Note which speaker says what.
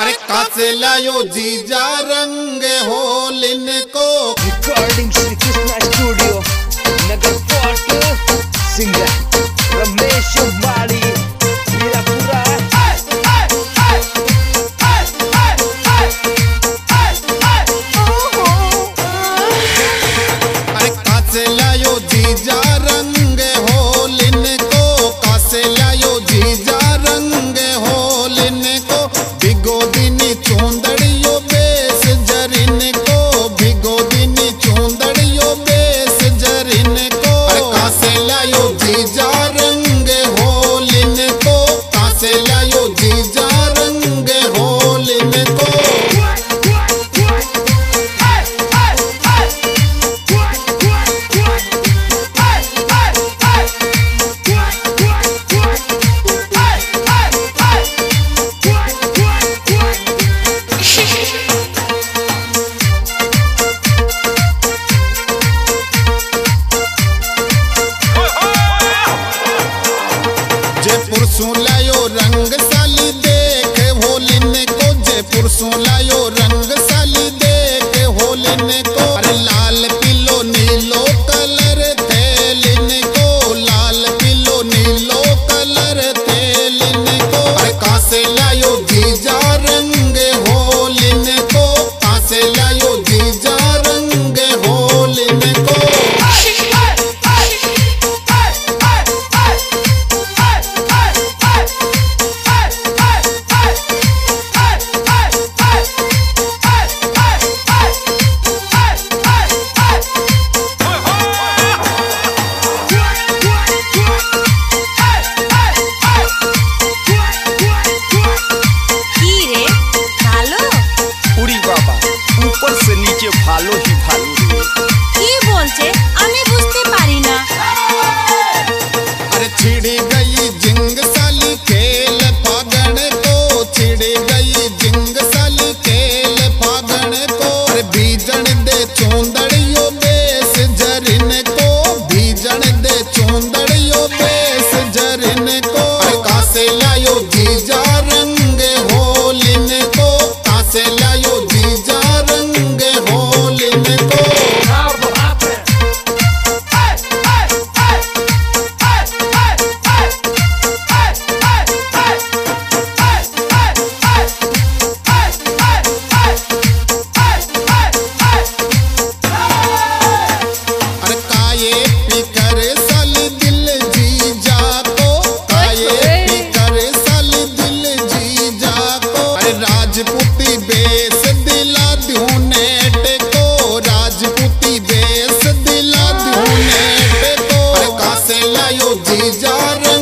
Speaker 1: अरे कासे लायो? जीजा रंग होलिन को।
Speaker 2: Recording Shri Krishna studio Nagar fort singer
Speaker 1: लायो जयपुर सुलायो रंग साली देख, होलिन को जयपुर सुलायो रंग साली देख, होलिन को अरे लाल पीलो नीलो कलर थेलिन को, लाल पीलो नीलो कलर थेलिन को। अरे कासे लायो जीजा रंग, होलिन छिड़ी गई खेल पागण गई खेल पागण बीजण दे चोंदड़ियो चार